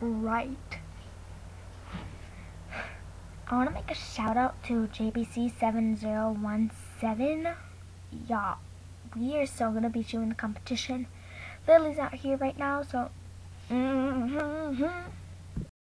right. I want to make a shout out to JBC7017. Yeah, we are still going to be doing the competition. Lilly's not here right now, so. Mm -hmm.